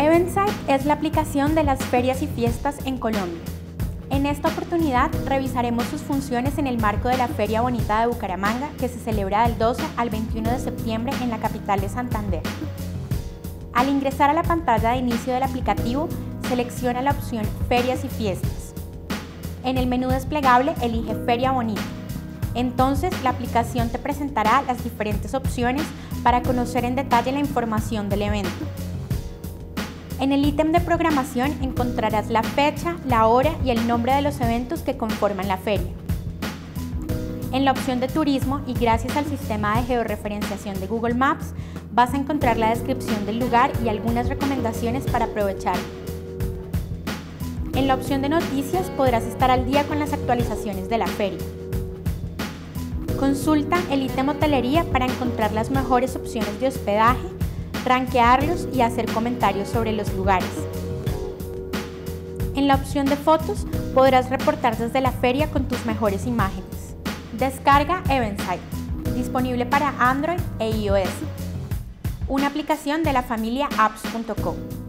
Eventsite es la aplicación de las ferias y fiestas en Colombia. En esta oportunidad revisaremos sus funciones en el marco de la Feria Bonita de Bucaramanga que se celebra del 12 al 21 de septiembre en la capital de Santander. Al ingresar a la pantalla de inicio del aplicativo, selecciona la opción Ferias y Fiestas. En el menú desplegable elige Feria Bonita. Entonces la aplicación te presentará las diferentes opciones para conocer en detalle la información del evento. En el ítem de programación encontrarás la fecha, la hora y el nombre de los eventos que conforman la feria. En la opción de turismo y gracias al sistema de georreferenciación de Google Maps vas a encontrar la descripción del lugar y algunas recomendaciones para aprovechar. En la opción de noticias podrás estar al día con las actualizaciones de la feria. Consulta el ítem hotelería para encontrar las mejores opciones de hospedaje ranquearlos y hacer comentarios sobre los lugares. En la opción de fotos podrás reportar desde la feria con tus mejores imágenes. Descarga Eventsite, disponible para Android e iOS. Una aplicación de la familia apps.com.